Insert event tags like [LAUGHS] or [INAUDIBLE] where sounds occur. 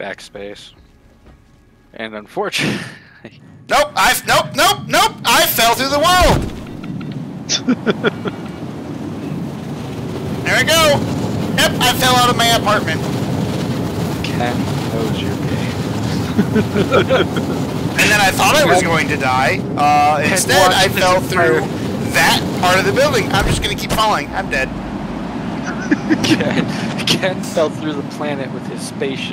backspace. And unfortunately, [LAUGHS] Nope, I've nope, nope, nope. I fell through the wall. [LAUGHS] there we go. Yep, I fell out of my apartment. Ken knows your game. [LAUGHS] And then I thought I was going to die. Uh, instead, I fell through that part of the building. I'm just gonna keep falling. I'm dead. Ken, Ken fell through the planet with his spaceship.